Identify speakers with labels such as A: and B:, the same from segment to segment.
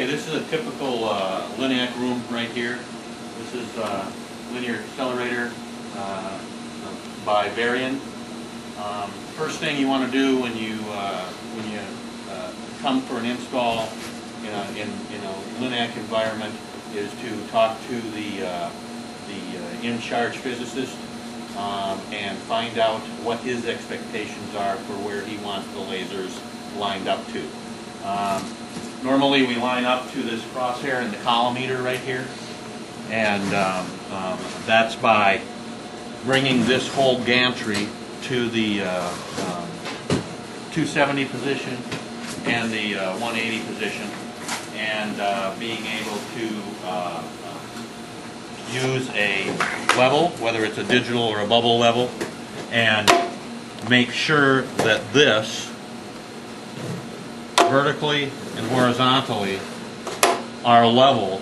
A: Okay, this is a typical uh, Linac room right here. This is uh, linear accelerator uh, by Varian. Um, First thing you want to do when you, uh, when you uh, come for an install in a, in, in a Linac environment is to talk to the, uh, the in-charge physicist um, and find out what his expectations are for where he wants the lasers lined up to. Um, Normally, we line up to this crosshair in the collimator right here. And um, um, that's by bringing this whole gantry to the uh, um, 270 position and the uh, 180 position and uh, being able to uh, use a level, whether it's a digital or a bubble level, and make sure that this vertically and horizontally are level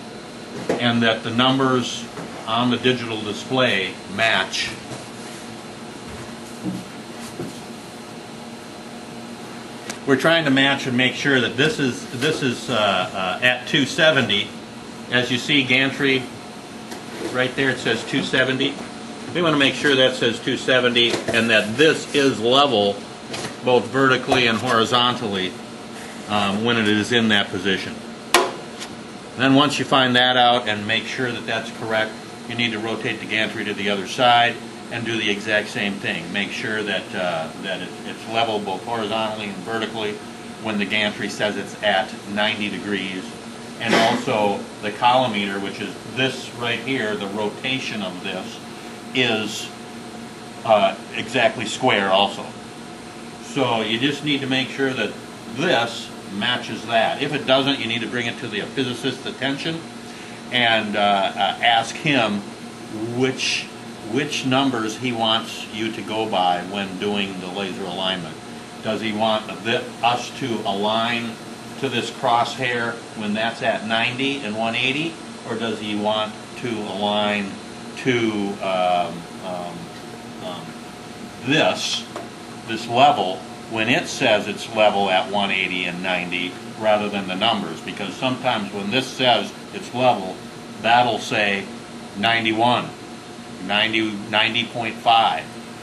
A: and that the numbers on the digital display match. We're trying to match and make sure that this is this is uh, uh, at 270. As you see, gantry right there it says 270. We want to make sure that says 270 and that this is level both vertically and horizontally um, when it is in that position. Then once you find that out and make sure that that's correct, you need to rotate the gantry to the other side and do the exact same thing. Make sure that, uh, that it, it's level both horizontally and vertically when the gantry says it's at 90 degrees. And also the collimator, which is this right here, the rotation of this, is uh, exactly square also. So you just need to make sure that this matches that. If it doesn't, you need to bring it to the physicist's attention and uh, uh, ask him which which numbers he wants you to go by when doing the laser alignment. Does he want the, us to align to this crosshair when that's at 90 and 180, or does he want to align to um, um, um, this this level when it says it's level at 180 and 90 rather than the numbers because sometimes when this says it's level that'll say 91 90 90.5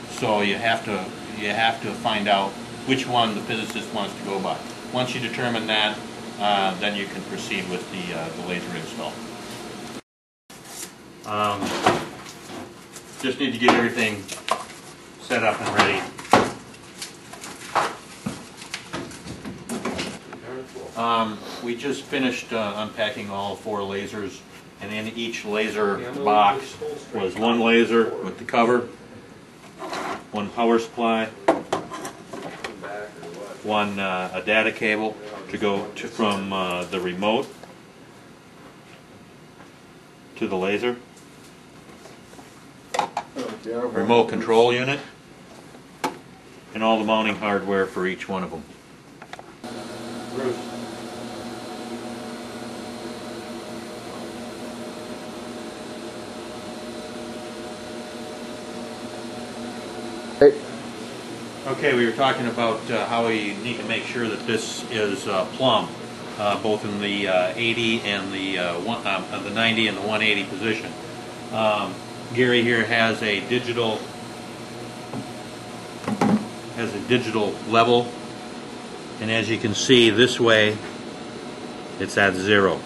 A: so you have to you have to find out which one the physicist wants to go by. Once you determine that uh, then you can proceed with the, uh, the laser install. Um, just need to get everything set up and ready Um, we just finished uh, unpacking all four lasers, and in each laser box was one laser with the cover, one power supply, one uh, a data cable to go to, from uh, the remote to the laser, remote control unit, and all the mounting hardware for each one of them. Okay, we were talking about uh, how we need to make sure that this is uh, plumb, uh, both in the uh, 80 and the uh, one, uh, the 90 and the 180 position. Um, Gary here has a digital has a digital level, and as you can see, this way it's at zero.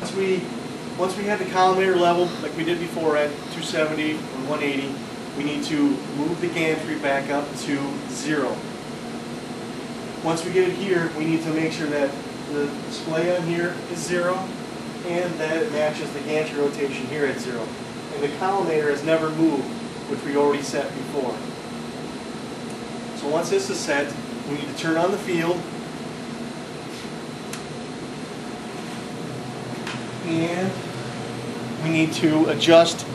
B: Once we, once we have the collimator level, like we did before at 270 or 180, we need to move the gantry back up to zero. Once we get it here, we need to make sure that the display on here is zero and that it matches the gantry rotation here at zero. And the collimator has never moved, which we already set before. So once this is set, we need to turn on the field and we need to adjust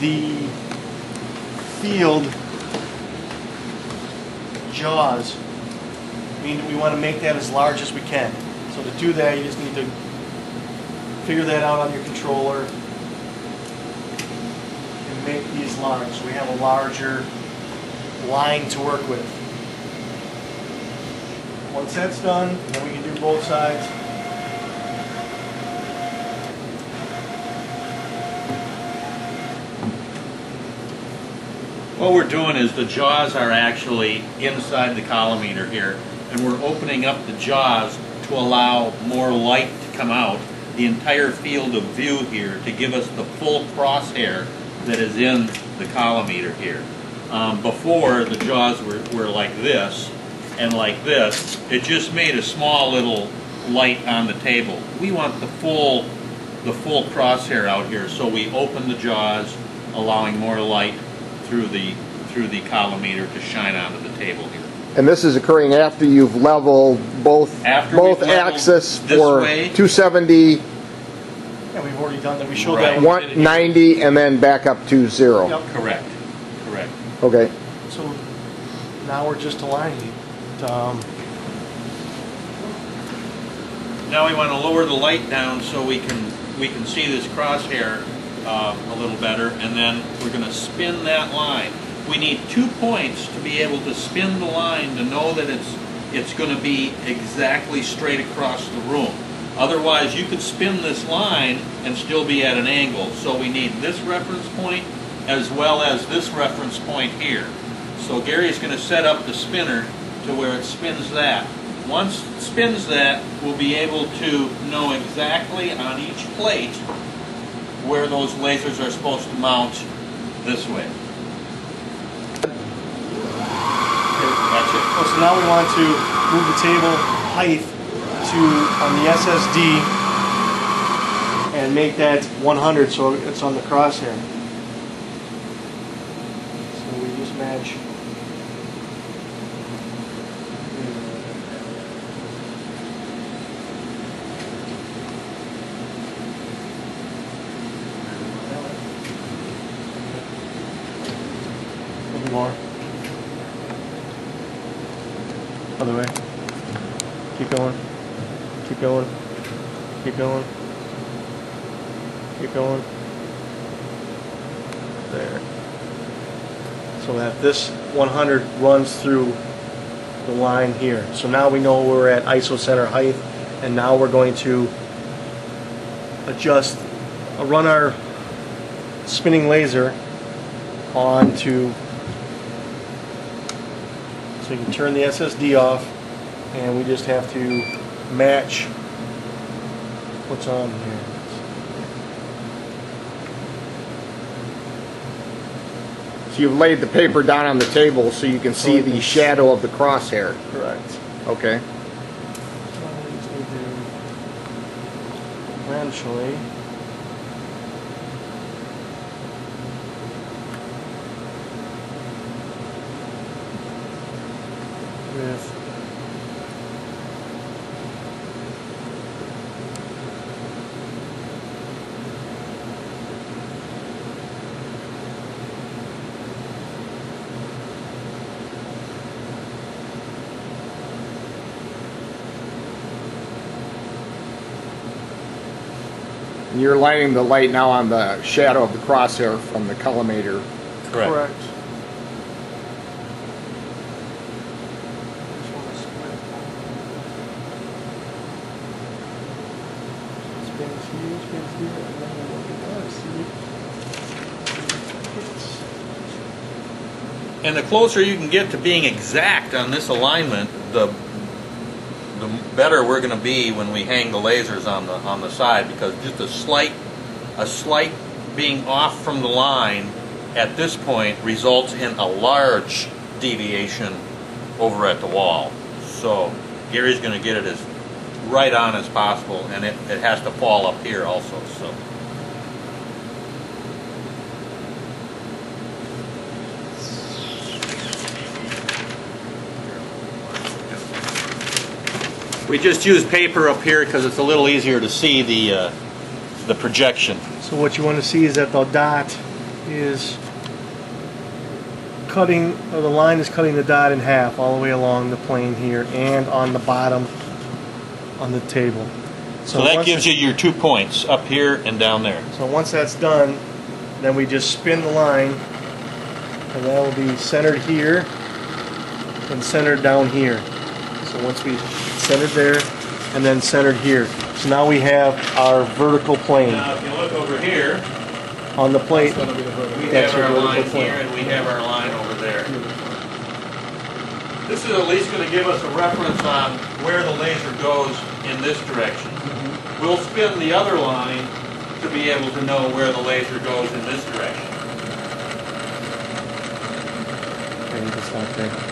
B: the field jaws. We, we want to make that as large as we can. So to do that, you just need to figure that out on your controller and make these large. So we have a larger line to work with. Once that's done, then we can do both sides.
A: What we're doing is the jaws are actually inside the collimator here, and we're opening up the jaws to allow more light to come out, the entire field of view here, to give us the full crosshair that is in the collimator here. Um, before, the jaws were, were like this and like this. It just made a small little light on the table. We want the full, the full crosshair out here, so we open the jaws, allowing more light through the, through the collimator to shine onto the table here.
C: And this is occurring after you've leveled both,
A: After
C: both
A: we've
C: axes for
A: way.
C: 270,
B: Yeah, we've already done that. We showed
A: Right.
B: that.
C: 190, and then back up to zero.
B: Yep.
A: Correct, correct.
C: Okay.
B: So now we're just aligning. Um,
A: Now we want to lower the light down so we can, we can see this crosshair uh, a little better, and then we're going to spin that line. We need two points to be able to spin the line to know that it's, it's going to be exactly straight across the room. Otherwise, you could spin this line and still be at an angle. So we need this reference point as well as this reference point here. So Gary's going to set up the spinner to where it spins that. Once it spins that, we'll be able to know exactly on each plate where those lasers are supposed to mount this way. That's it.
B: oh, so now we want to move the table height to on the SSD and make that 100 so it's on the crosshair. So we just match. Other way. Keep going. Keep going. Keep going. Keep going. There. So that this 100 runs through the line here. So now we know we're at ISO center height, and now we're going to adjust, uh, run our spinning laser onto so you can turn the SSD off and we just have to match what's on here.
C: So you've laid the paper down on the table so you can see the shadow of the crosshair.
B: Correct.
C: Okay.
B: So we need to eventually with
C: And the light now on the shadow of the crosshair from the collimator.
B: correct. Just wanna split. Spins here, spins here, and then we'll look at that, see.
A: And the closer you can get to being exact on this alignment, the the better we're going to be when we hang the lasers on the on the side because just a slight a slight being off from the line at this point results in a large deviation over at the wall. So Gary's going to get it as right on as possible and it, it has to fall up here also. So We just use paper up here because it's a little easier to see the uh, the projection.
B: So what you want to see is that the dot is cutting, or the line is cutting the dot in half all the way along the plane here and on the bottom on the table.
A: So that
B: once-
A: gives you your two points up here and down there.
B: So once that's done, then we just spin the line And that will be centered here and centered down here. So once we centered there and then centered here. So now we have our vertical plane
A: Now, if you look over here,
B: on the plate.
D: That'll be the vertical.
A: we
B: That's
A: have
B: your
A: our line
B: plane.
A: here and we have our line over there. This is at least going to give us a reference on where the laser goes in this direction. Mm-hmm. We'll spin the other line to be able to know where the laser goes in this direction.
B: Okay, you can stop there.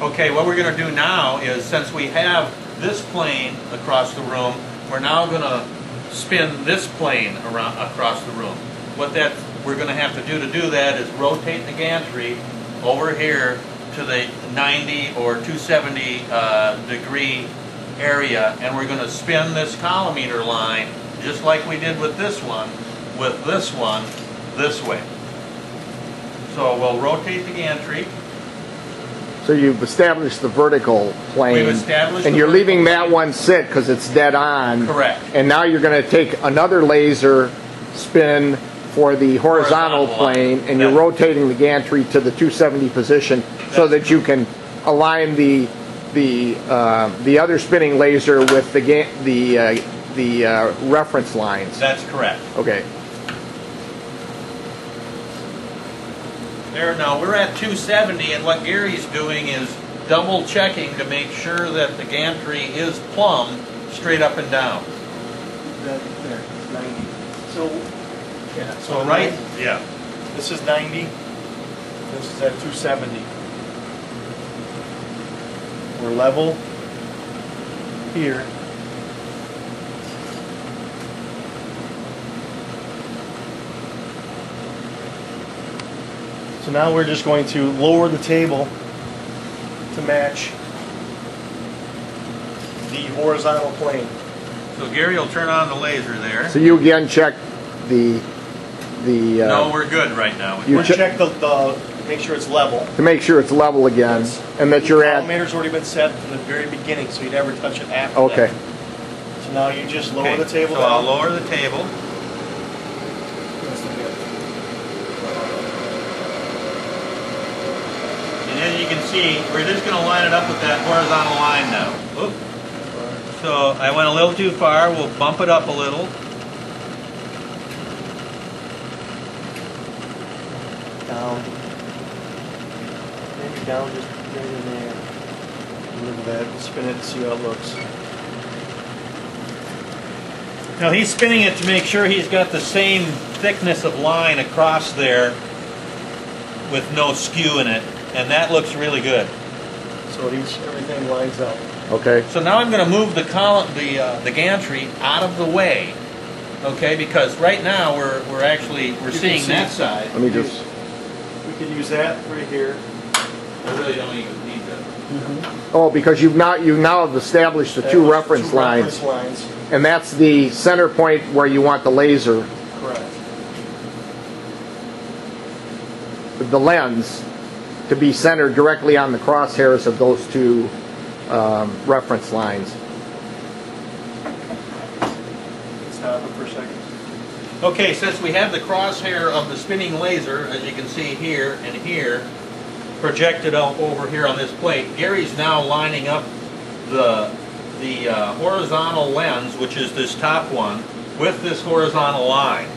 A: Okay. What we're gonna do now is, since we have this plane across the room, we're now gonna spin this plane around, across the room. What that, we're gonna have to do to do that is rotate the gantry over here to the 90 or 270 uh, degree area, and we're gonna spin this collimator line, just like we did with this one, with this one, this way. So we'll rotate the gantry,
C: So you've established the vertical plane.
A: We've established
C: And you're leaving
A: vertical
C: that one sit because it's dead on.
A: Correct.
C: And now you're going to take another laser spin for the horizontal
A: Horizontal line.
C: plane and you're rotating the gantry to the 270 position so that you can align the the uh, the other spinning laser with the the uh, the uh, reference lines.
A: That's correct.
C: Okay.
A: There, now, we're at 270, and what Gary's doing is double checking to make sure that the gantry is plumb straight up and down.
B: That, there, 90. So, yeah, so
A: So right, yeah.
B: This is 90. This is at 270. We're level here. So now we're just going to lower the table to match the horizontal plane.
A: So Gary will turn on the laser there.
C: So you again check the the uh,
A: No, we're good right now.
C: You
B: We'll
C: che-
B: check the, the, make sure it's level.
C: to make sure it's level again
B: Yes.
C: and that you're at
B: Collimator's already been set from the very beginning, so you never touch it after
C: okay.
B: that. So now you just lower
A: Okay,
B: the table
A: So I'll lower the table. And as you can see, we're just gonna line it up with that horizontal line now. Oop. So I went a little too far, we'll bump it up a little.
B: Down. Maybe down just right in there. Look at that, spin it, and see how it looks.
A: Now he's spinning it to make sure he's got the same thickness of line across there with no skew in it, and that looks really good.
B: So each, everything lines up.
C: Okay.
A: So now I'm going to move the column, the uh, the gantry out of the way, okay? Because right now we're we're actually we're
B: can
A: seeing
B: see-
A: that side.
C: Let me just
B: We could use that right here.
A: I really don't even need that.
C: Oh, because you've now, you now have established the
B: That
C: two
B: was
C: reference
B: two
C: lines,
B: Reference lines,
C: and that's the center point where you want the laser,
B: correct.
C: the lens, to be centered directly on the crosshairs of those two um, reference lines.
A: Okay, since we have the crosshair of the spinning laser, as you can see here and here, projected over here on this plate, Gary's now lining up the, the uh, horizontal lens, which is this top one, with this horizontal line,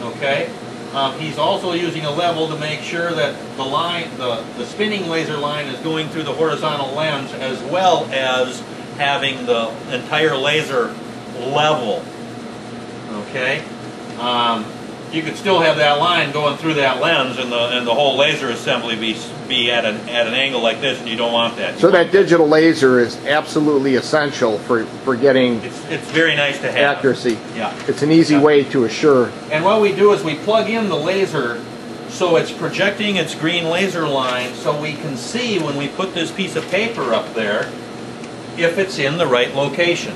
A: okay? Um, he's also using a level to make sure that the line, the, the spinning laser line is going through the horizontal lens as well as having the entire laser level, okay? Um, you could still have that line going through that lens and the, and the whole laser assembly be, be at an, at an angle like this, and you don't want that.
C: So that digital laser is absolutely essential for, for getting
A: It's, it's very nice to have.
C: accuracy.
A: Yeah.
C: It's an easy
A: Yeah.
C: way to assure.
A: And what we do is we plug in the laser so it's projecting its green laser line so we can see when we put this piece of paper up there if it's in the right location.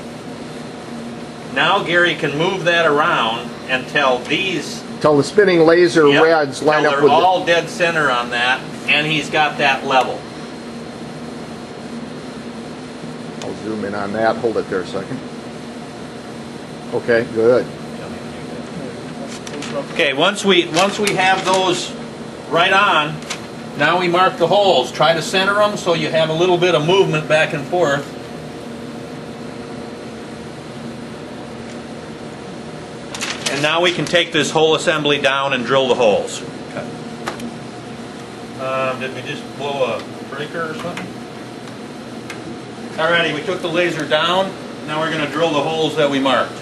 A: Now Gary can move that around and tell these
C: Till the spinning laser
A: Yep.
C: reds line
A: Till
C: up
A: they're
C: with the,
A: all dead center on that, and he's got that level.
C: I'll zoom in on that. Hold it there a second. Okay, good.
A: Okay, once we, once we have those right on, now we mark the holes. Try to center them so you have a little bit of movement back and forth. Now we can take this whole assembly down and drill the holes. Um, did we just blow a breaker or something? Alrighty, we took the laser down. Now we're going to drill the holes that we marked.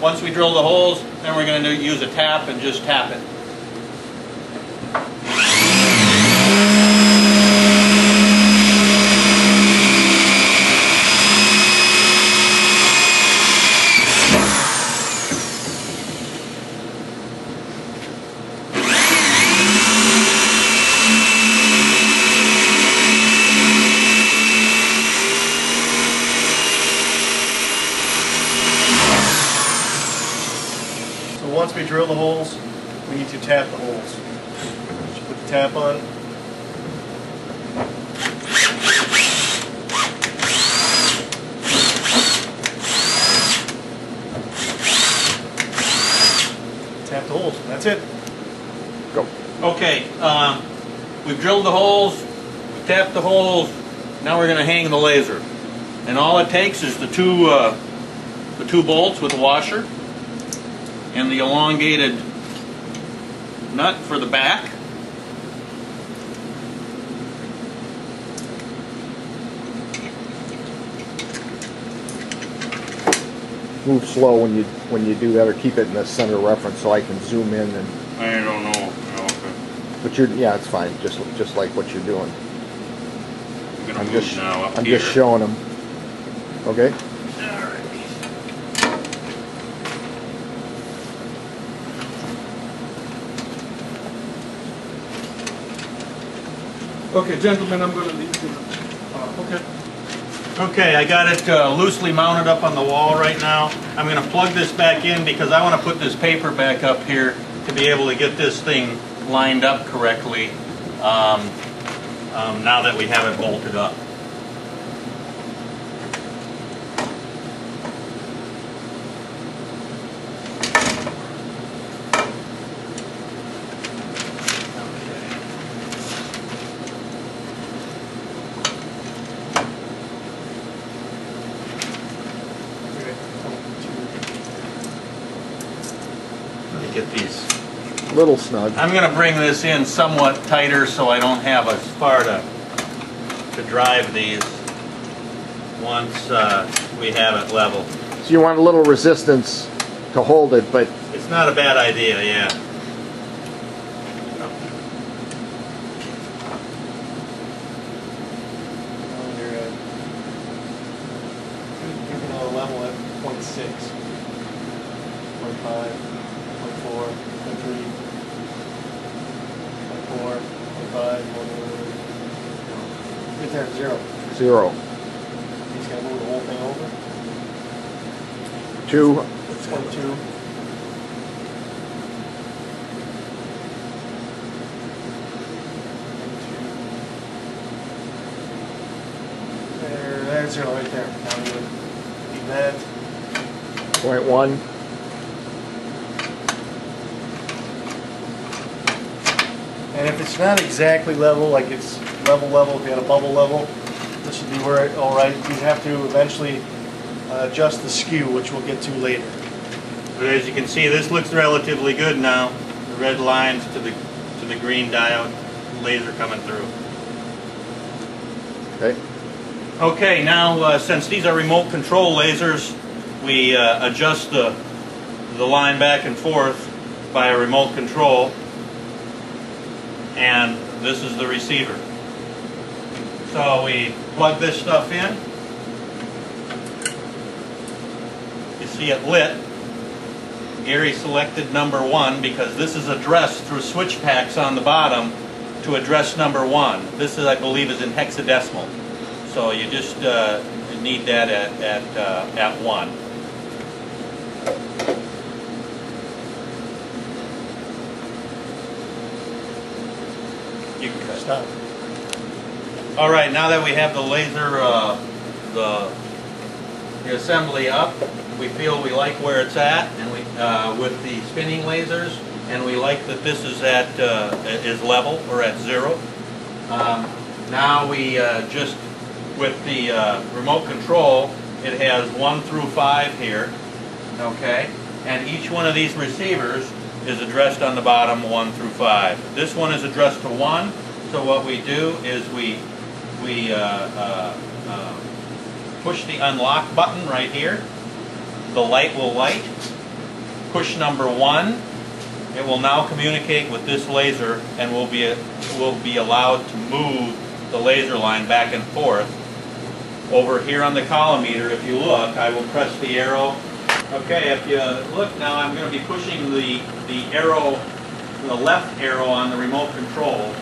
A: Once we drill the holes, then we're going to use a tap and just tap it.
B: So once we drill the holes, we need to tap the holes. Just put the tap on. Tap the holes, that's it.
C: Go.
A: Okay, um, we've drilled the holes, tapped the holes, now we're going to hang the laser. And all is the two, uh, the two bolts with the washer and the elongated nut for the back.
C: Move slow when you when you do that, or keep it in the center reference so I can zoom in. And
A: I don't know. Okay.
C: but you're yeah, it's fine. Just just like what you're doing.
A: I'm
C: I'm just I'm just showing them. Okay.
D: Okay, gentlemen, I'm gonna leave you. Uh, Okay.
A: Okay, I got it uh, loosely mounted up on the wall right now. I'm going to plug this back in because I want to put this paper back up here to be able to get this thing lined up correctly um, um, now that we have it bolted up. Let me get these
C: Little snug.
A: I'm going to bring this in somewhat tighter so I don't have as far to, to drive these once uh, we have it level.
C: So you want a little resistance to hold it, but
A: It's not a bad idea, yeah.
B: Now you're at, you're gonna level at point six. Point five, point four, point three, point four, point five, point Right there, zero.
C: zero,
B: He's gonna move the whole thing over.
C: two,
B: Point two. There, there's zero right there. Now you would leave that.
C: point one,
B: And if it's not exactly level, like it's level level, if you had a bubble level, this would be where, it- all right, you'd have to eventually uh, adjust the skew, which we'll get to later.
A: But as you can see, this looks relatively good now. The red lines to the, to the green diode laser coming through.
C: okay,
A: Okay, now uh, since these are remote control lasers, we uh, adjust the, the line back and forth by a remote control. And this is the receiver. So we plug this stuff in. You see it lit. Gary selected number one because this is addressed through switch packs on the bottom to address number one. This is, I believe, is in hexadecimal. So you just uh, need that at, at, uh, at one.
B: Stop.
A: All right, now that we have the laser, uh, the, the assembly up, we feel we like where it's at, and we, uh, with the spinning lasers, and we like that this is at, uh, is level or at zero. Um, Now we uh, just, with the uh, remote control, it has one through five here, okay? And each one of these receivers is addressed on the bottom, one through five. This one is addressed to one, so what we do is we, we uh, uh, uh, push the unlock button right here. The light will light. Push number one. It will now communicate with this laser and will be, will be allowed to move the laser line back and forth. Over here on the collimator, if you look, I will press the arrow. Okay, if you look now, I'm going to be pushing the, the arrow, the left arrow on the remote control.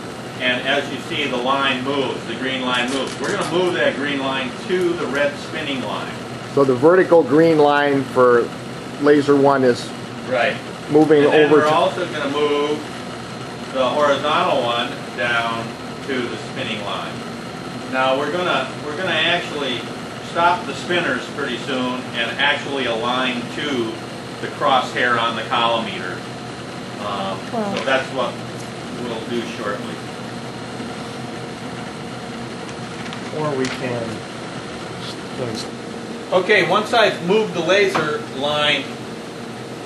A: And as you see, the line moves, the green line moves. We're going to move that green line to the red spinning line.
C: So the vertical green line for laser one is
A: Right.
C: moving
A: And then
C: over
A: we're
C: to,
A: also going to move the horizontal one down to the spinning line. Now we're gonna we're gonna actually stop the spinners pretty soon and actually align to the crosshair on the collimator. Um,
E: Wow.
A: So that's what we'll do shortly.
B: Or we can,
A: Okay, once I've moved the laser line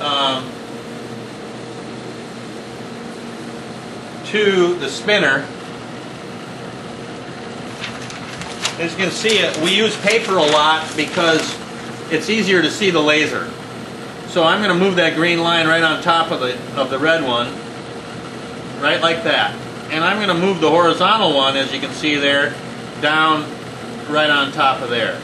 A: um, to the spinner, as you can see, uh, we use paper a lot because it's easier to see the laser. So I'm going to move that green line right on top of the of the red one, right like that. And I'm going to move the horizontal one, as you can see there, down right on top of there.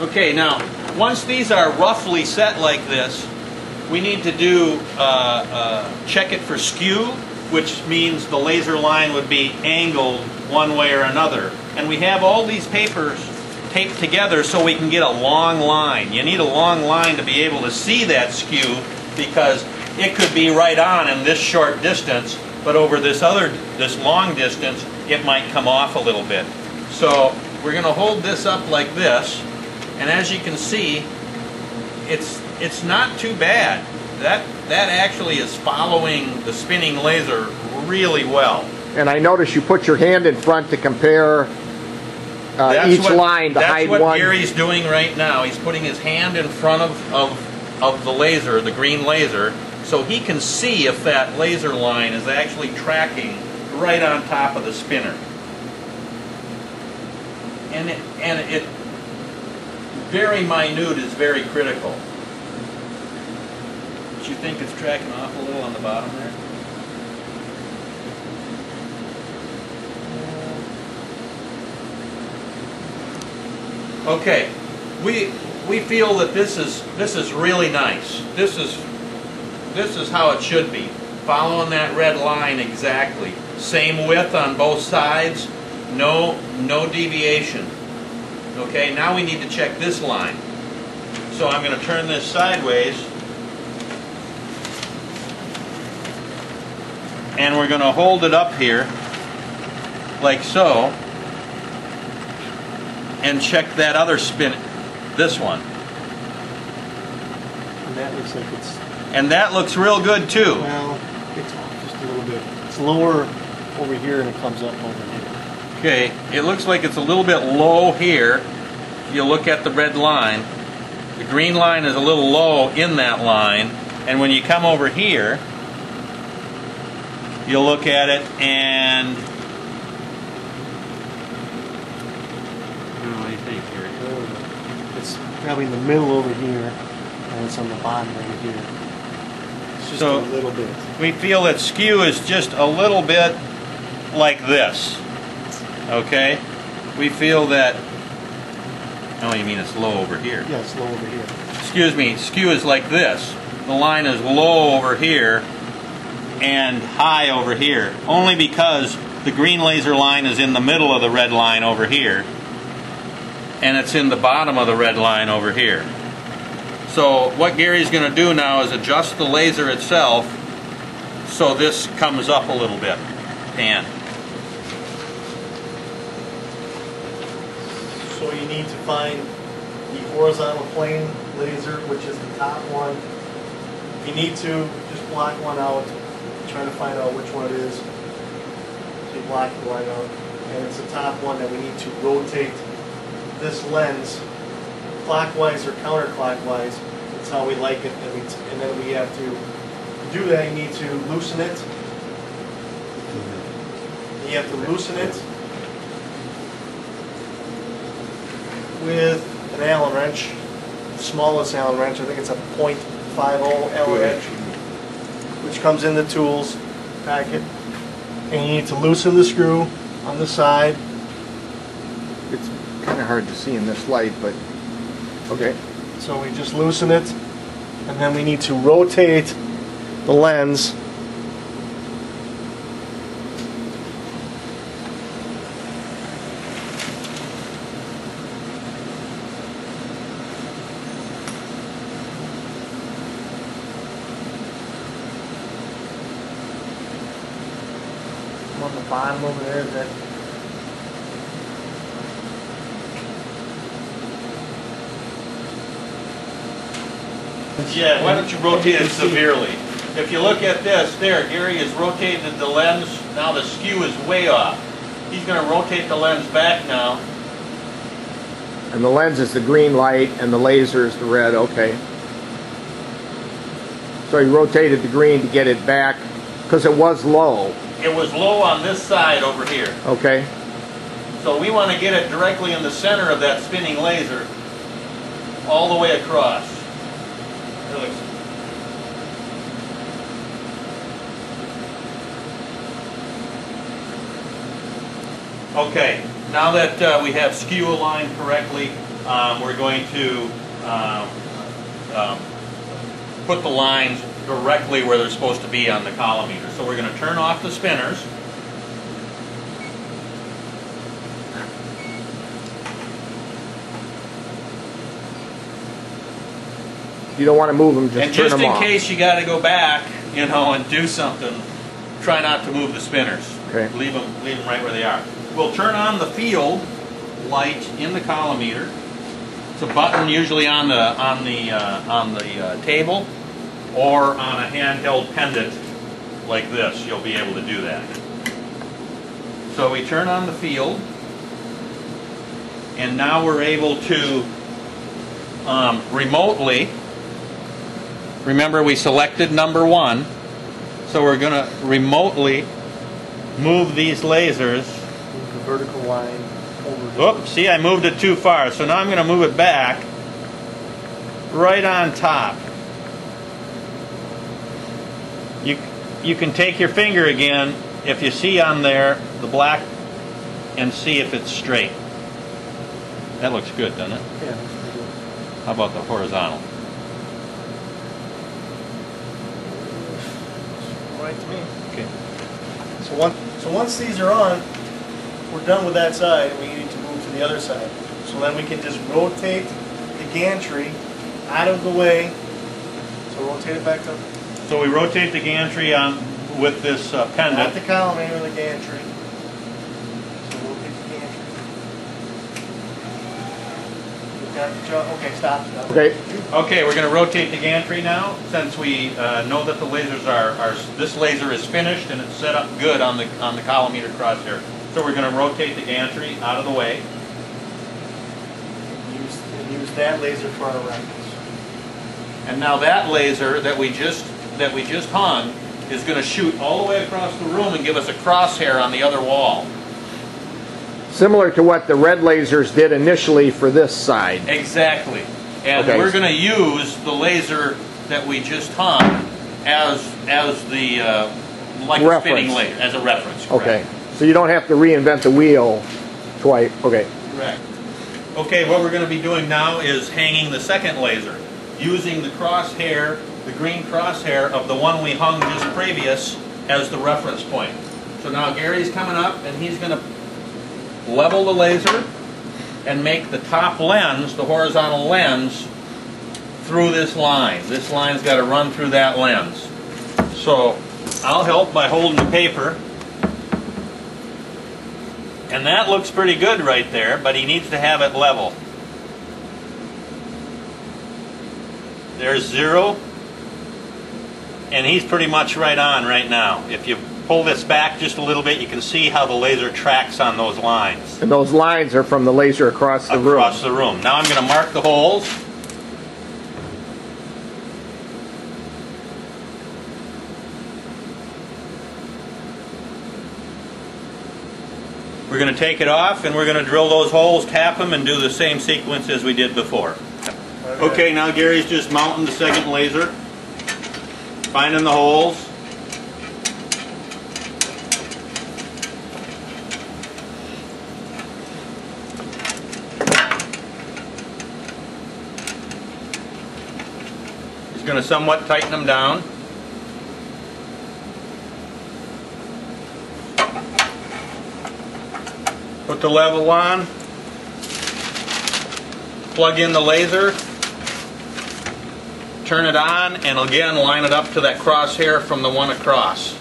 A: Okay, now, once these are roughly set like this, we need to do, uh, uh, check it for skew, which means the laser line would be angled one way or another. And we have all these papers taped together so we can get a long line. You need a long line to be able to see that skew because it could be right on in this short distance, but over this other, this long distance, it might come off a little bit. So we're going to hold this up like this, and as you can see, it's it's not too bad. That that actually is following the spinning laser really well.
C: and I notice you put your hand in front to compare uh, each
A: what-
C: line to
A: that's what. Gary's doing right now. He's putting his hand in front of, of of the laser, the green laser, so he can see if that laser line is actually tracking right on top of the spinner. And it, and it very minute is very critical. Don't you think it's tracking off a little on the bottom there? Okay, we we feel that this is this is really nice. This is this is how it should be. Following that red line exactly. Same width on both sides. No no deviation. Okay, now we need to check this line. So I'm going to turn this sideways. And we're going to hold it up here like so and check that other spin, this one.
B: And that looks like it's,
A: And that looks real good too.
B: well, it's just a little bit. It's lower over here and it comes up over here.
A: Okay, it looks like it's a little bit low here. If you look at the red line, the green line is a little low in that line. And when you come over here, you'll look at it and. What do you think,
B: It's probably in the middle over here and it's on the bottom right here. Just
A: So-
B: a little bit.
A: We feel that skew is just a little bit like this. Okay? We feel that. Oh, you mean it's low over here?
B: Yeah, it's low over here.
A: excuse me, skew is like this. The line is low over here and high over here, only because the green laser line is in the middle of the red line over here, and it's in the bottom of the red line over here. So what Gary's going to do now is adjust the laser itself so this comes up a little bit. And
B: So you need to find the horizontal plane laser, which is the top one. If you need to, just block one out, trying to find out which one it is. So you block the line out, and it's the top one that we need to rotate this lens clockwise or counterclockwise. That's how we like it, and, we, and then we have to to do that. You need to loosen it. You have to loosen it with an Allen wrench, smallest Allen wrench. I think it's a .50 Allen wrench, which comes in the tools packet. And you need to loosen the screw on the side.
C: It's kind of hard to see in this light, but, okay.
B: So we just loosen it, and then we need to rotate the lens. On the bottom over there, that
A: Yeah, why don't you rotate it severely? If you look at this, there, Gary has rotated the lens, now the skew is way off. He's gonna rotate the lens back now.
C: And the lens is the green light and the laser is the red, okay. So he rotated the green to get it back, because it was low,
A: It was low on this side over here.
C: okay?
A: So we wanna get it directly in the center of that spinning laser, all the way across. Okay, now that uh, we have skew aligned correctly, um, we're going to um, um, put the lines directly where they're supposed to be on the collimator. So we're going to turn off the spinners.
C: You don't want to move them,
A: And
C: just turn
A: just in
C: off.
A: case you got to go back, you know, and do something, try not to move the spinners.
C: Okay.
A: Leave them, leave them right where they are. We'll turn on the field light in the collimator. It's a button usually on the on the uh, on the uh, table or on a handheld pendant like this. You'll be able to do that. So we turn on the field, and now we're able to um, remotely Remember, we selected number one, so we're going to remotely move these lasers.
B: move the vertical line over.
A: Oops, see, I moved it too far, so now I'm going to move it back right on top. You, you can take your finger again, if you see on there the black, and see if it's straight. That looks good, doesn't it?
B: Yeah, that's pretty good.
A: How about the horizontal?
B: Right to me.
A: Okay.
B: So once, so once these are on, we're done with that side, we need to move to the other side. So then we can just rotate the gantry out of the way. So rotate it back up.
A: So we rotate the gantry on with this uh,
B: not
A: pendant.
B: the collimator, the gantry. So rotate the gantry. You've got the jo- Okay, stop, stop.
C: Okay,
A: Okay, we're going to rotate the gantry now, since we uh, know that the lasers are, are, this laser is finished and it's set up good on the, on the collimator crosshair. So we're going to rotate the gantry out of the way.
B: And Use, use that laser for our reference.
A: And now that laser that we just, that we just hung is going to shoot all the way across the room and give us a crosshair on the other wall.
C: Similar to what the red lasers did initially for this side.
A: Exactly. And
C: Okay.
A: we're going to use the laser that we just hung as, as the, uh, like a spinning
C: Reference.
A: laser, as a reference. correct.
C: Okay, so you don't have to reinvent the wheel twice, okay.
A: Correct. Okay, what we're going to be doing now is hanging the second laser, using the crosshair, the green crosshair of the one we hung just previous as the reference point. So now Gary's coming up and he's going to level the laser and make the top lens, the horizontal lens, through this line. This line's got to run through that lens. So I'll help by holding the paper. And that looks pretty good right there, but he needs to have it level. There's zero. And he's pretty much right on right now. If you pull this back just a little bit, you can see how the laser tracks on those lines
C: And those lines are from the laser across the room.
A: across the room. Now I'm going to mark the holes. We're going to take it off and we're going to drill those holes, tap them, and do the same sequence as we did before. Okay, now Gary's just mounting the second laser, finding the holes. Going to somewhat tighten them down. Put the level on. Plug in the laser. Turn it on and again line it up to that crosshair from the one across.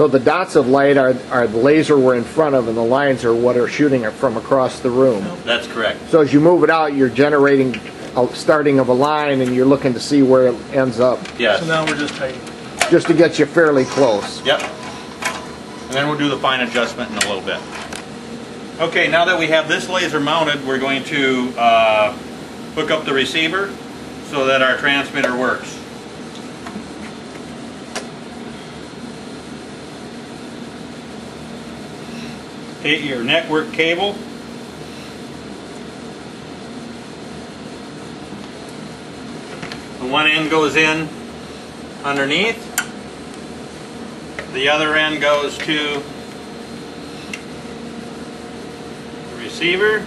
C: So the dots of light are, are the laser we're in front of, and the lines are what are shooting it from across the room.
A: That's correct.
C: So as you move it out, you're generating a starting of a line, and you're looking to see where it ends up,
A: Yes.
D: So now we're just tightening.
C: just to get you fairly close.
A: Yep. And then we'll do the fine adjustment in a little bit. Okay, now that we have this laser mounted, we're going to uh, hook up the receiver so that our transmitter works. Your network cable. The one end goes in underneath. The other end goes to the receiver.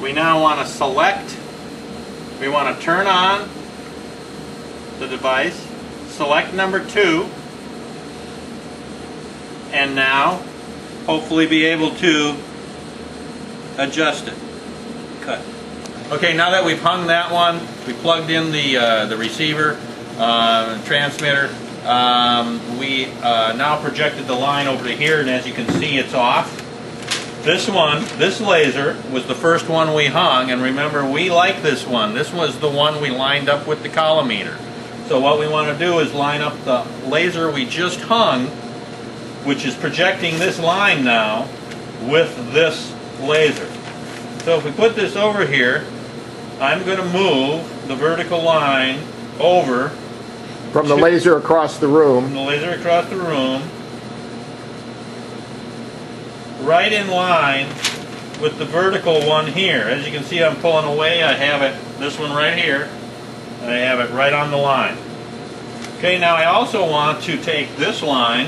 A: We now want to select, we want to turn on the device, select number two, and now hopefully be able to adjust it. Cut. Okay, now that we've hung that one, we plugged in the uh, the receiver, uh, transmitter. Um, we uh, now projected the line over to here, and as you can see, it's off. This one, this laser, was the first one we hung, and remember, we like this one. This was the one we lined up with the collimator. So what we want to do is line up the laser we just hung, which is projecting this line now, with this laser. So if we put this over here, I'm going to move the vertical line over
C: From the laser across the room.
A: from the laser across the room, right in line with the vertical one here. As you can see, I'm pulling away. I have it, this one right here, and I have it right on the line. Okay, now I also want to take this line,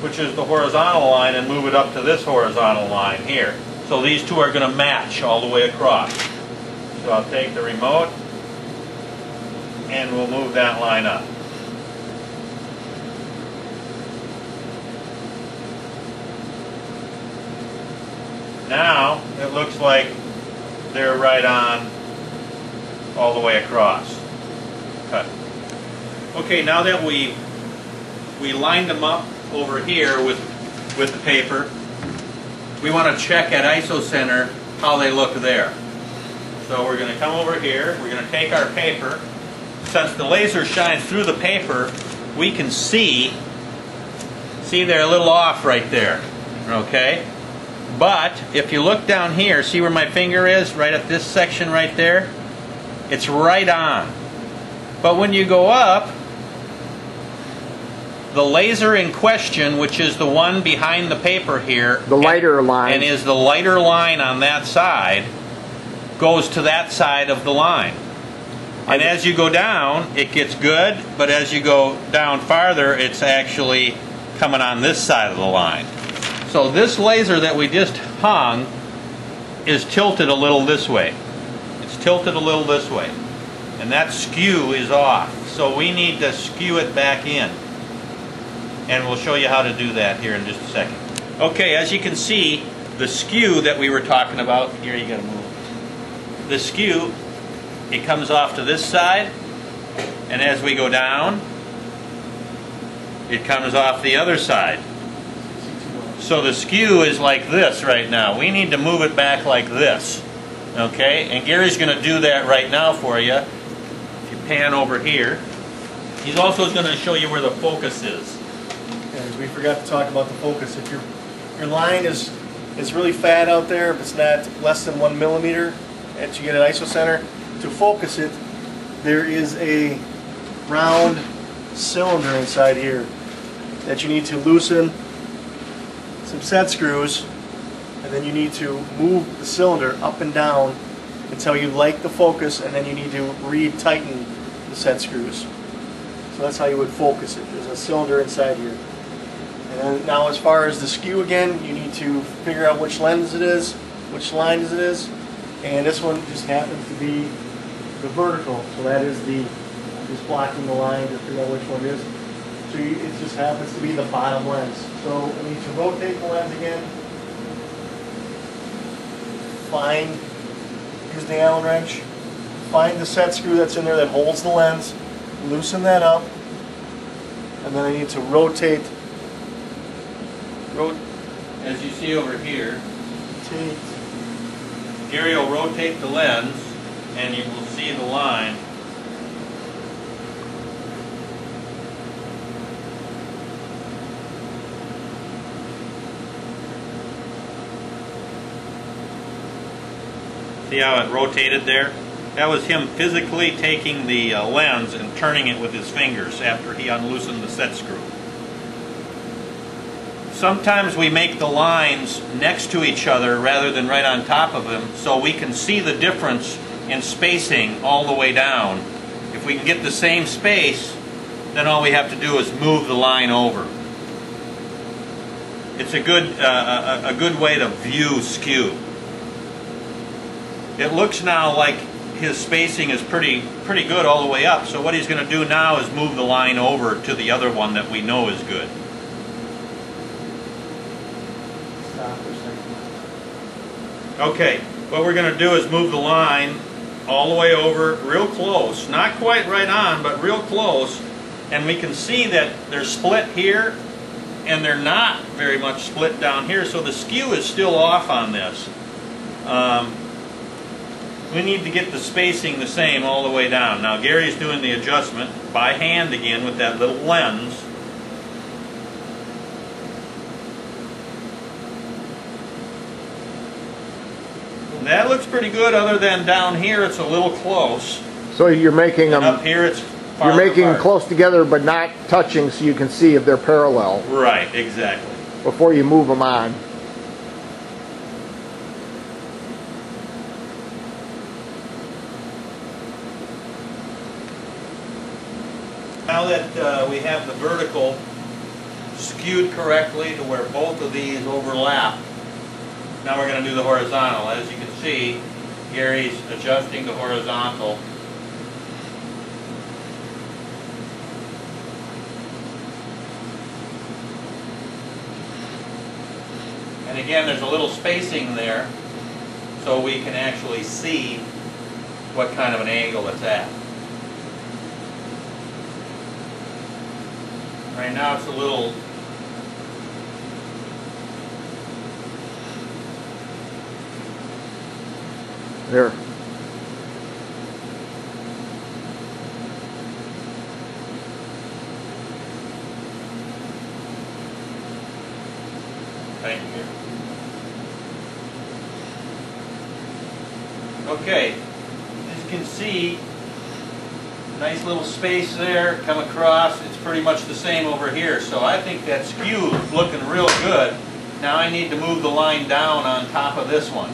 A: which is the horizontal line, and move it up to this horizontal line here. So these two are going to match all the way across. So I'll take the remote, and we'll move that line up. Now, it looks like they're right on all the way across. Cut. Okay, now that we we lined them up over here with with the paper, we want to check at ISO Center how they look there. So we're going to come over here, we're going to take our paper. Since the laser shines through the paper, we can see, see they're a little off right there, okay? But if you look down here, see where my finger is, right at this section right there? It's right on. But when you go up, the laser in question, which is the one behind the paper here,
C: the lighter line.
A: and is the lighter line on that side, goes to that side of the line. And as you go down, it gets good, but as you go down farther, it's actually coming on this side of the line. So this laser that we just hung is tilted a little this way. Tilted a little this way. And And that skew is off. So we need to skew it back in. And we'll show you how to do that here in just a second. Okay, as you can see, the skew that we were talking about, here you gotta move. The skew, it comes off to this side, and as we go down, it comes off the other side. So the skew is like this right now. We need to move it back like this. Okay? And Gary's going to do that right now for you. If you pan over here. He's also going to show you where the focus is.
B: We forgot to talk about the focus. If your your line is is really fat out there, if it's not less than one millimeter that you get an ISO center to focus it, there is a round cylinder inside here that you need to loosen some set screws then you need to move the cylinder up and down until you like the focus and then you need to re-tighten the set screws. So that's how you would focus it. There's a cylinder inside here. And then now as far as the skew again, you need to figure out which lens it is, which line it is. And this one just happens to be the vertical. So that is the, just blocking the line to figure out which one it is. So you, it just happens to be the bottom lens. So I need to rotate the lens again. Find, use the Allen wrench. Find the set screw that's in there that holds the lens. Loosen that up. And then I need to rotate,
A: Rot- As you see over here,
B: rotate
A: Gary will rotate the lens and you will see the line. See how it rotated there? That was him physically taking the uh, lens and turning it with his fingers after he unloosened the set screw. Sometimes we make the lines next to each other rather than right on top of them so we can see the difference in spacing all the way down. If we can get the same space, then all we have to do is move the line over. It's a good, uh, a, a good way to view skew. It looks now like his spacing is pretty, pretty good all the way up, so what he's going to do now is move the line over to the other one that we know is good.
B: Stop for a second.
A: Okay, what we're going to do is move the line all the way over, real close, not quite right on, but real close, and we can see that they're split here, and they're not very much split down here, so the skew is still off on this. Um, we need to get the spacing the same all the way down. Now Gary's doing the adjustment by hand again with that little lens. And that looks pretty good other than down here it's a little close.
C: So you're making
A: And up
C: them,
A: here it's
C: you're making them
A: apart.
C: close together but not touching so you can see if they're parallel
A: Right, exactly.
C: before you move them on.
A: Now that uh, we have the vertical skewed correctly to where both of these overlap, now we're going to do the horizontal. As you can see, Gary's adjusting the horizontal. And again, there's a little spacing there so we can actually see what kind of an angle it's at. Right now it's a little
C: There.
A: Thank you. Okay, as you can see, nice little space there come across. Pretty much the same over here. So I think that skew is looking real good. Now I need to move the line down on top of this one.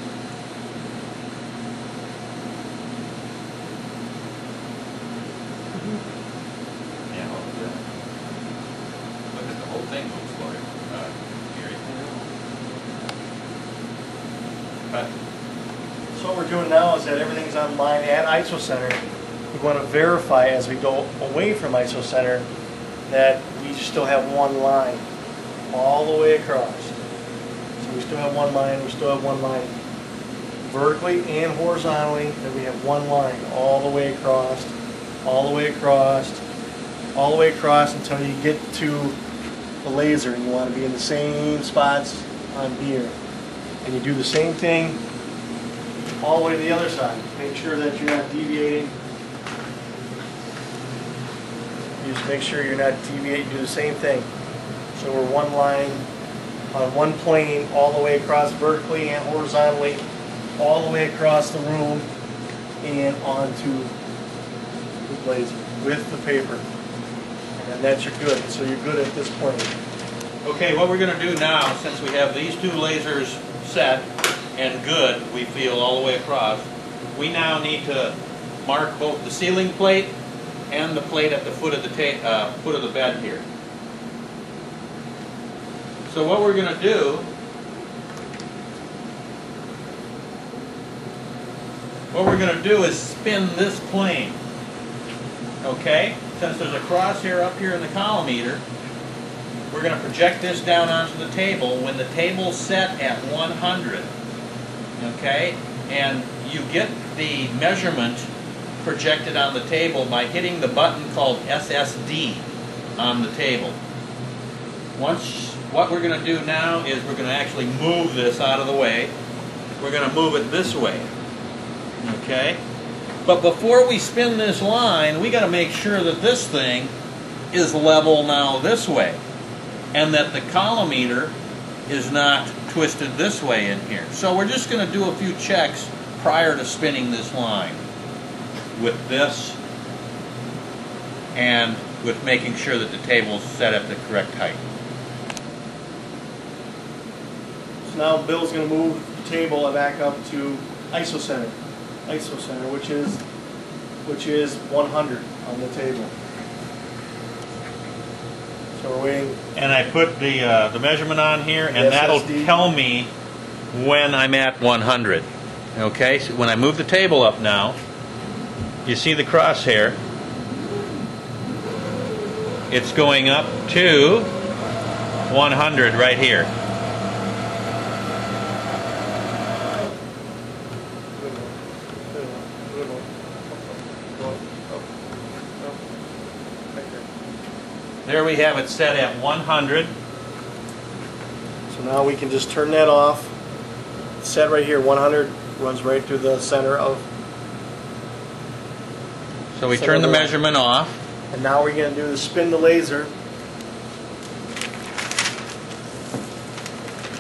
A: Mm-hmm. That? Look at the whole thing looks like, uh, Gary. But
B: So what we're doing now is that everything's on line at isocenter. we want to verify as we go away from ISO center that we still have one line all the way across. So we still have one line, we still have one line vertically and horizontally, that we have one line all the way across, all the way across, all the way across until you get to the laser and you want to be in the same spots on here. And you do the same thing all the way to the other side. Make sure that you're not deviating. You just make sure you're not deviating, do the same thing. So we're one line on one plane all the way across vertically and horizontally, all the way across the room and onto the laser with the paper. And that's your good, so you're good at this point.
A: Okay, what we're gonna do now, since we have these two lasers set and good, we feel all the way across, we now need to mark both the ceiling plate and the plate at the foot of the uh, foot of the bed here. So what we're gonna do, what we're gonna do is spin this plane. Okay? Since there's a crosshair up here in the collimator, we're going to project this down onto the table when the table's set at 100. Okay? And you get the measurement projected on the table by hitting the button called SSD on the table. Once, what we're going to do now is we're going to actually move this out of the way. We're going to move it this way. Okay? But before we spin this line, we got to make sure that this thing is level now this way and that the collimator is not twisted this way in here. So we're just going to do a few checks prior to spinning this line with this and with making sure that the table is set at the correct height.
B: So now Bill's gonna move the table back up to ISO center, ISO center, which is, which is one hundred on the table. So we're waiting,
A: And I put the, uh, the measurement on here, and
B: The
A: that'll tell me when I'm at 100. Okay, so when I move the table up now, you see the crosshair. It's going up to 100 right here. There we have it set at 100.
B: so now we can just turn that off. Set right here, one hundred, runs right through the center of,
A: So we turn the measurement off.
B: and now we're gonna do is spin the laser.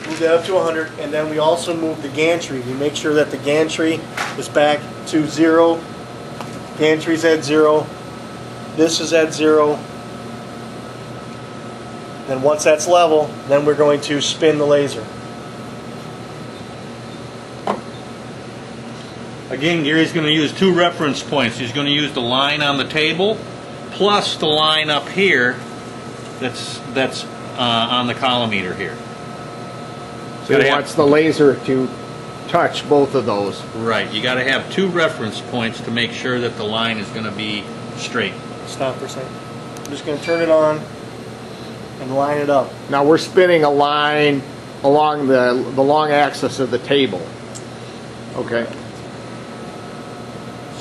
B: Move that up to hundred, and then we also move the gantry. We make sure that the gantry is back to zero. Gantry's at zero. This is at zero. Then once that's level, then we're going to spin the laser.
A: Again, Gary's going to use two reference points. He's going to use the line on the table plus the line up here that's that's uh, on the collimator here.
C: So
A: Gotta
C: he wants the laser to touch both of those.
A: Right. You got to have two reference points to make sure that the line is going to be straight.
B: Stop for a second. I'm just going to turn it on and line it up.
C: Now we're spinning a line along the, the long axis of the table. Okay.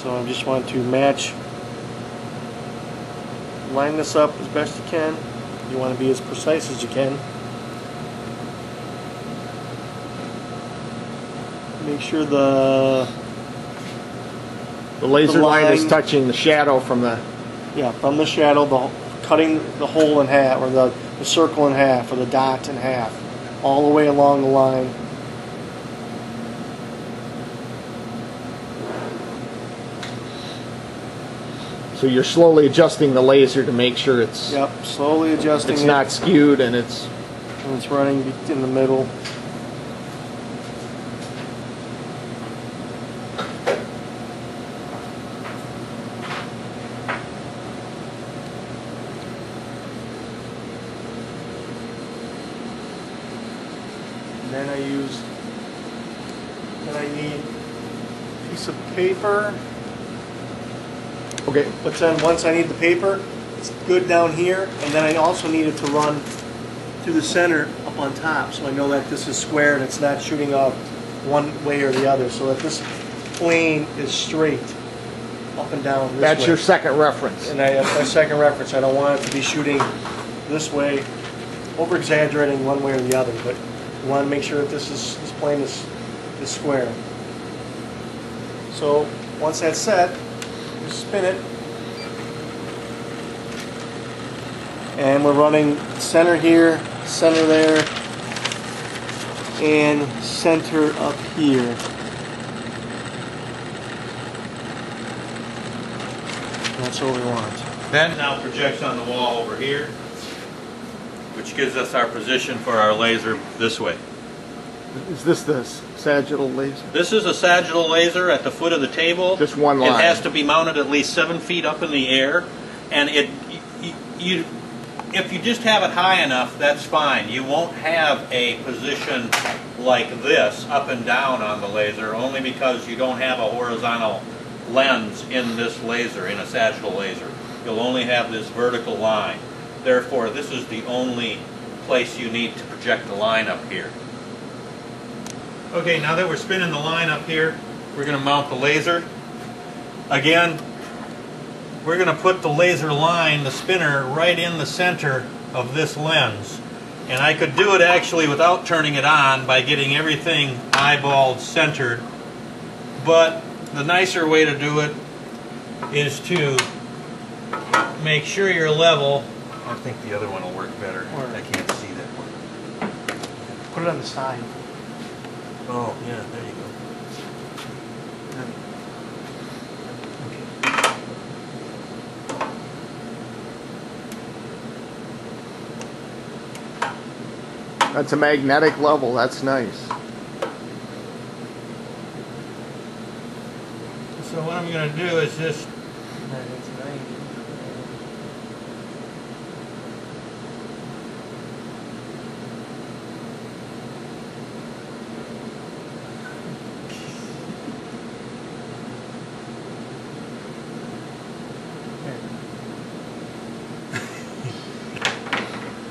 B: So I just want to match, line this up as best you can. You want to be as precise as you can. Make sure the,
C: The laser
B: The
C: line is touching the shadow from the,
B: yeah, from the shadow, the cutting the hole in half, or the, the circle in half, or the dot in half, all the way along the line.
C: So you're slowly adjusting the laser to make sure it's,
B: Yep, slowly adjusting
C: it's
B: it,
C: not skewed and it's,
B: and it's running in the middle. And then I used, then I need a piece of paper.
C: Okay,
B: But then, once I need the paper, it's good down here, and then I also need it to run through the center up on top, so I know that this is square and it's not shooting off one way or the other, so that this plane is straight up and down this way.
C: that's your second reference.
B: And I, that's my second reference, I don't want it to be shooting this way, over exaggerating one way or the other, but we want to make sure that this is, this plane is, is square. So, once that's set, spin it. And we're running center here, center there, and center up here. That's what we want.
A: That now projects on the wall over here, which gives us our position for our laser this way.
C: Is this the sagittal laser?
A: This is a sagittal laser at the foot of the table.
C: Just one line.
A: It has to be mounted at least seven feet up in the air, and it you, you if you just have it high enough, that's fine. You won't have a position like this up and down on the laser, only because you don't have a horizontal lens in this laser, in a sagittal laser. You'll only have this vertical line. Therefore, this is the only place you need to project the line up here. Okay, now that we're spinning the line up here, we're going to mount the laser. Again, we're going to put the laser line, the spinner, right in the center of this lens. And I could do it actually without turning it on by getting everything eyeballed centered. But the nicer way to do it is to make sure you're level. I think the other one will work better. I can't see that one.
B: Put it on the side.
A: Oh, yeah, there you go.
C: That's a magnetic level, that's nice.
A: So what I'm going to do is just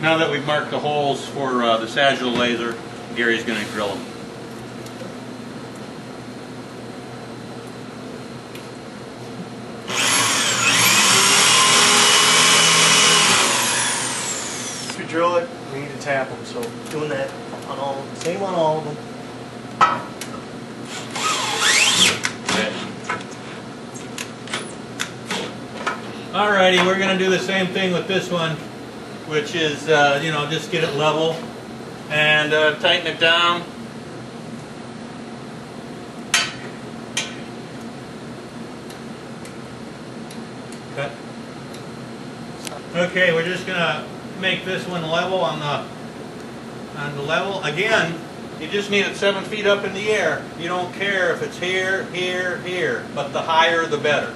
A: Now that we've marked the holes for uh, the sagittal laser, Gary's going to drill them.
B: If you drill it, we need to tap them, so doing that on all, same on all of them.
A: Alrighty, we're going to do the same thing with this one, which is, uh, you know, just get it level and uh, tighten it down. Okay. We're just going to make this one level on the on the level. Again, you just need it seven feet up in the air. You don't care if it's here, here, here, but the higher the better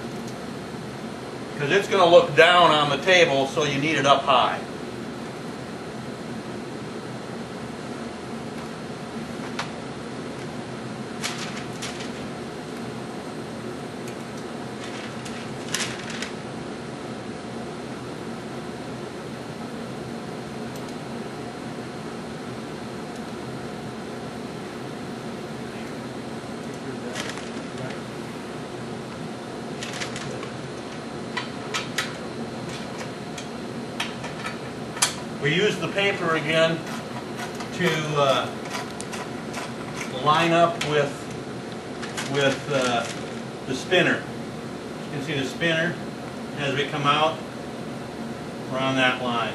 A: because it's going to look down on the table, so you need it up high. We use paper again to uh, line up with with uh, the spinner. You can see the spinner as we come out. On that line.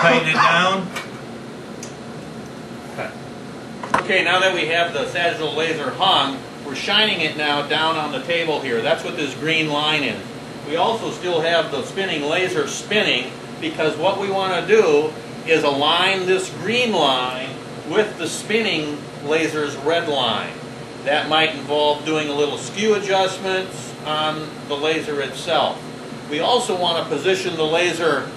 A: Tighten it down. Okay, now that we have the sagittal laser hung, we're shining it now down on the table here. That's what this green line is. We also still have the spinning laser spinning because what we want to do is align this green line with the spinning laser's red line. That might involve doing a little skew adjustments on the laser itself. We also want to position the laser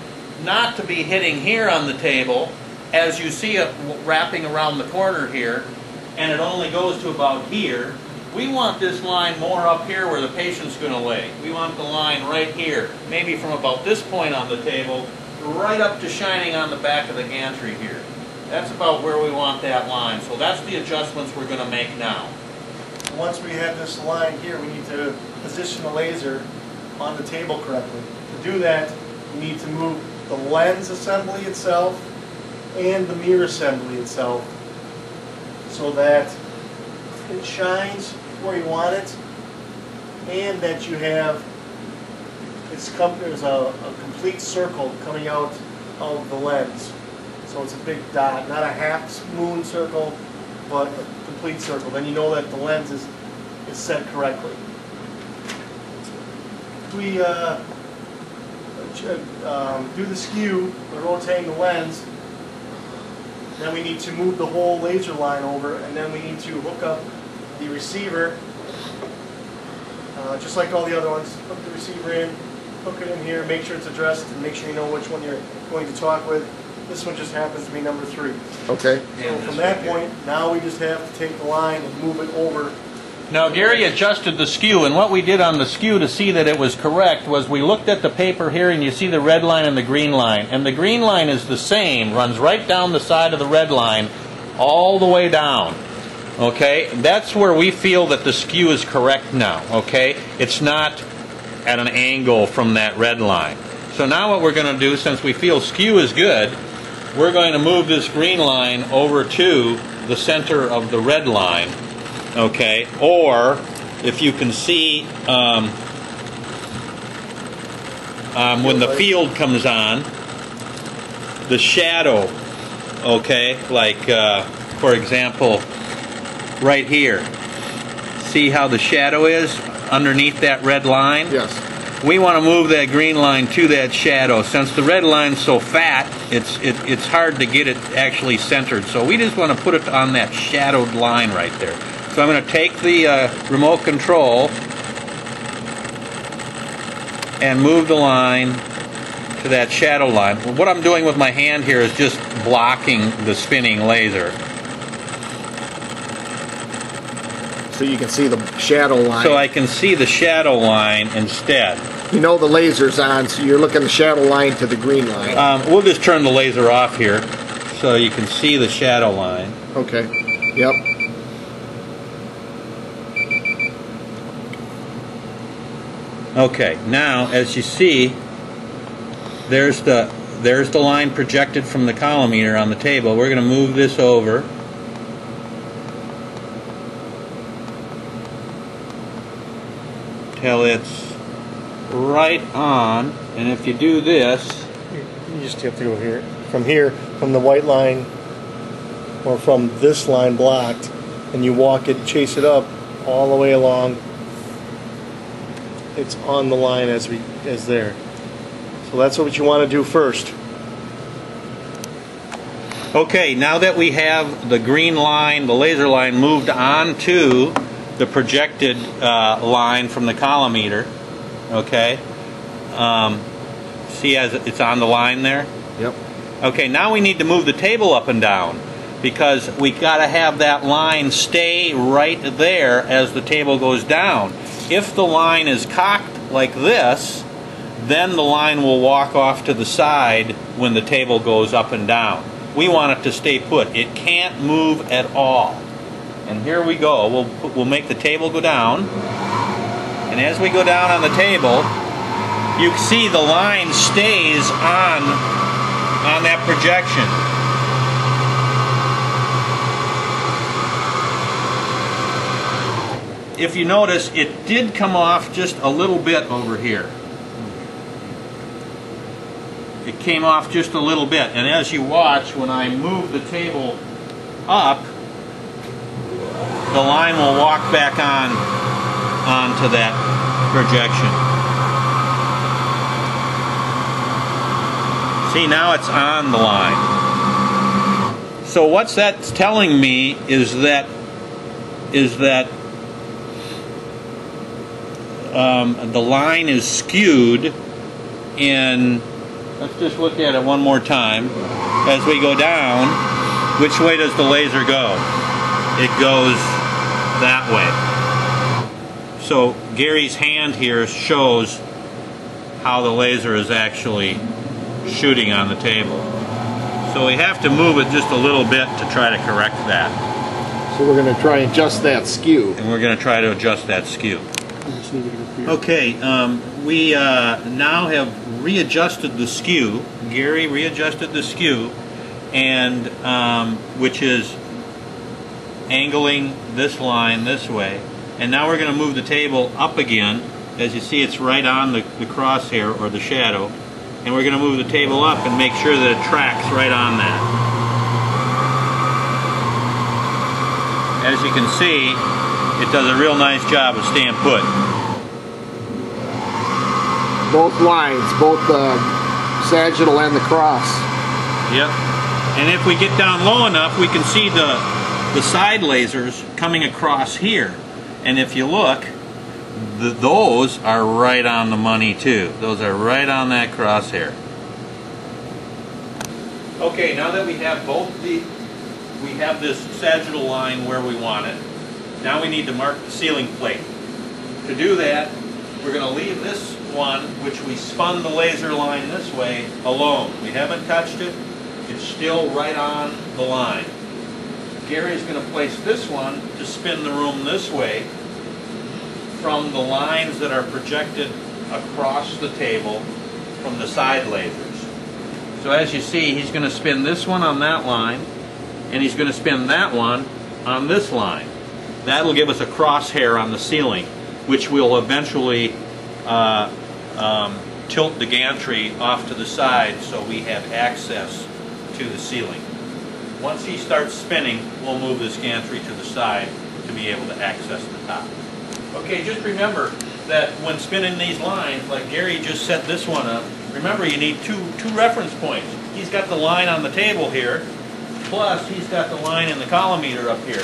A: not to be hitting here on the table, as you see it wrapping around the corner here, and it only goes to about here, we want this line more up here where the patient's going to lay. We want the line right here, maybe from about this point on the table, right up to shining on the back of the gantry here. That's about where we want that line. So that's the adjustments we're going to make now.
B: Once we have this line here, we need to position the laser on the table correctly. To do that, we need to move the lens assembly itself and the mirror assembly itself so that it shines where you want it and that you have it's come, there's a, a complete circle coming out of the lens. So it's a big dot, not a half moon circle, but a complete circle. Then you know that the lens is, is set correctly. We uh, um, do the skew, we're rotating the lens, then we need to move the whole laser line over, and then we need to hook up the receiver, uh, just like all the other ones. Hook the receiver in, hook it in here, make sure it's addressed, and make sure you know which one you're going to talk with. This one just happens to be number three.
C: Okay,
B: So from that point, now we just have to take the line and move it over.
A: Now Gary adjusted the skew, and what we did on the skew to see that it was correct was we looked at the paper here, and you see the red line and the green line, and the green line is the same, runs right down the side of the red line, all the way down. Okay, that's where we feel that the skew is correct now. Okay, it's not at an angle from that red line. So now what we're going to do, since we feel skew is good, we're going to move this green line over to the center of the red line okay? Or if you can see um, um, when the field comes on, the shadow, okay? Like, uh, for example, right here. See how the shadow is underneath that red line?
C: yes.
A: We want to move that green line to that shadow. Since the red line's so fat, it's it, it's hard to get it actually centered. So we just want to put it on that shadowed line right there. So I'm going to take the uh, remote control and move the line to that shadow line. What I'm doing with my hand here is just blocking the spinning laser.
C: So you can see the shadow line.
A: So I can see the shadow line instead.
C: you know the laser's on, so you're looking the shadow line to the green line.
A: Um, we'll just turn the laser off here so you can see the shadow line.
C: Okay. Yep.
A: Okay, now as you see, there's the there's the line projected from the collimator on the table. We're going to move this over. Till it's right on, and if you do this,
B: You just have to go here. From here, from the white line, or from this line blocked, and you walk it, chase it up all the way along. It's on the line as we as there. So that's what you want to do first.
A: Okay, now that we have the green line, the laser line moved onto the projected uh, line from the collimator, okay, um, see as it's on the line there?
C: Yep.
A: Okay, now we need to move the table up and down because we got to have that line stay right there as the table goes down. If the line is cocked like this, then the line will walk off to the side when the table goes up and down. We want it to stay put. It can't move at all. And here we go. We'll we'll make the table go down. And as we go down on the table, you see the line stays on on that projection. If you notice, it did come off just a little bit over here. It came off just a little bit, and as you watch, when I move the table up, the line will walk back on onto that projection. See, now it's on the line. So what's that telling me is that is that um, the line is skewed in. Let's just look at it one more time. as we go down, which way does the laser go? It goes that way. So Gary's hand here shows how the laser is actually shooting on the table. So we have to move it just a little bit to try to correct that.
C: So we're gonna try and adjust that skew.
A: And we're going to try to adjust that skew.
D: I just need to get up here.
A: Okay, um, we uh, now have readjusted the skew. Gary readjusted the skew, and um, which is angling this line this way. And now we're going to move the table up again. As you see, it's right on the, the crosshair or the shadow. And we're going to move the table up and make sure that it tracks right on that. As you can see, it does a real nice job of staying put.
C: Both lines, both the sagittal and the cross.
A: Yep. And if we get down low enough, we can see the the side lasers coming across here. And if you look, those are right on the money too. Those are right on that crosshair. Okay, now that we have both the, we have this sagittal line where we want it. Now we need to mark the ceiling plate. To do that, we're going to leave this one, which we spun the laser line this way, alone. We haven't touched it. It's still right on the line. Gary's going to place this one to spin the room this way from the lines that are projected across the table from the side lasers. So as you see, he's going to spin this one on that line, and he's going to spin that one on this line. That'll give us a crosshair on the ceiling, which will eventually uh, um, tilt the gantry off to the side so we have access to the ceiling. Once he starts spinning, we'll move this gantry to the side to be able to access the top. Okay, just remember that when spinning these lines, like Gary just set this one up, remember you need two, two reference points. He's got the line on the table here, plus he's got the line in the collimator up here.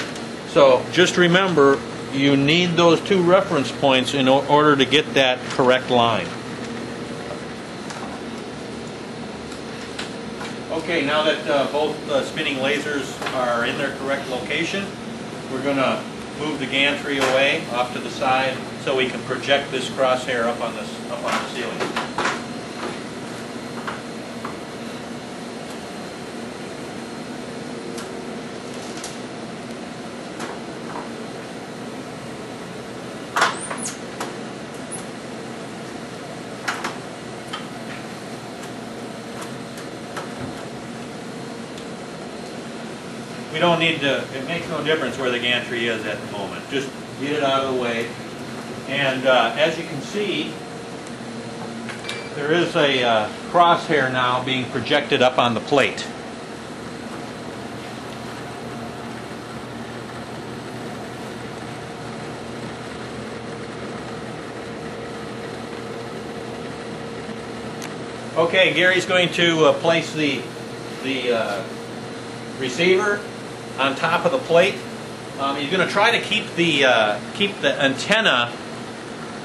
A: So just remember, you need those two reference points in order to get that correct line. Okay, now that uh, both uh, spinning lasers are in their correct location, we're going to move the gantry away off to the side so we can project this crosshair up on this up on the ceiling. We don't need to, it makes no difference where the gantry is at the moment. Just get it out of the way. And uh, as you can see, there is a uh, crosshair now being projected up on the plate. Okay, Gary's going to uh, place the, the uh, receiver on top of the plate. Um, you're going to try to keep the uh, keep the antenna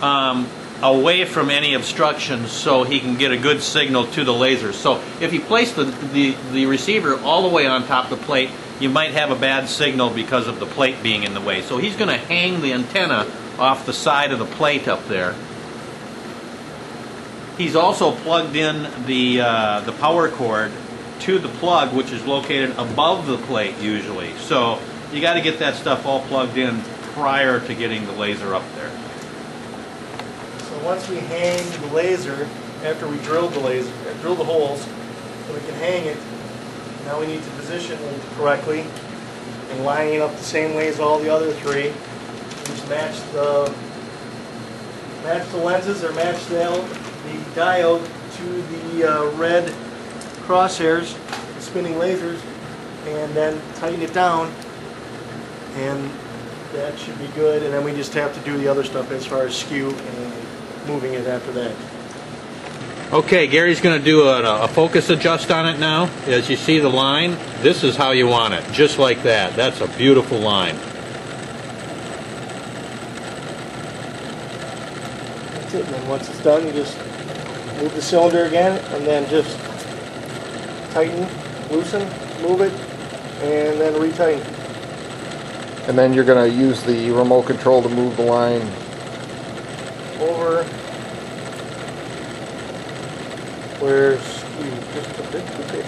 A: um, away from any obstructions so he can get a good signal to the lasers. So if you place the, the, the receiver all the way on top of the plate, you might have a bad signal because of the plate being in the way. So he's going to hang the antenna off the side of the plate up there. He's also plugged in the uh, the power cord to the plug, which is located above the plate usually. So you got to get that stuff all plugged in prior to getting the laser up there.
B: So once we hang the laser, after we drilled the laser, drill the holes, so we can hang it, now we need to position it correctly and line it up the same way as all the other three. Just match the match the lenses or match the, the diode to the uh, red crosshairs, spinning lasers, and then tighten it down. And that should be good. And then we just have to do the other stuff as far as skew and moving it after that.
A: Okay, Gary's going to do a, a focus adjust on it now. As you see the line, this is how you want it, just like that. That's a beautiful line.
B: That's it. And then once it's done, you just move the cylinder again and then just tighten loosen, move it, and then retighten.
C: And then you're gonna use the remote control to move the line.
B: Over. Where's, just a bit too big.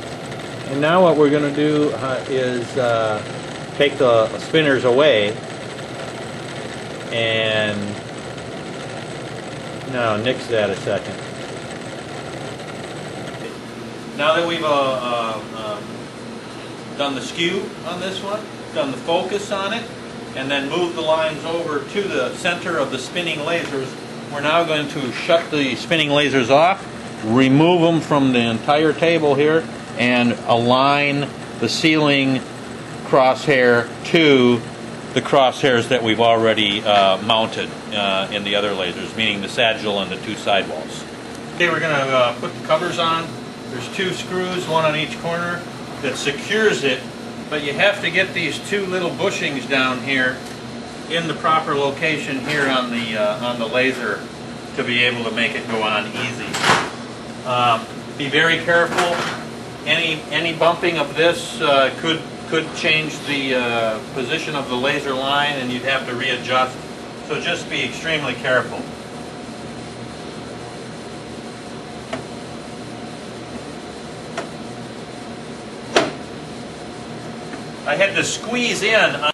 A: And now what we're gonna do uh, is uh, take the spinners away and now nix that a second. Now that we've uh, uh, uh, done the skew on this one, done the focus on it, and then moved the lines over to the center of the spinning lasers, we're now going to shut the spinning lasers off, remove them from the entire table here, and align the ceiling crosshair to the crosshairs that we've already uh, mounted uh, in the other lasers, meaning the sagittal and the two sidewalls. Okay, we're going to uh, put the covers on. There's two screws, one on each corner, that secures it, but you have to get these two little bushings down here in the proper location here on the uh, on the laser to be able to make it go on easy. Um, be very careful. Any any bumping of this uh, could could change the uh, position of the laser line, and you'd have to readjust. So just be extremely careful. To squeeze in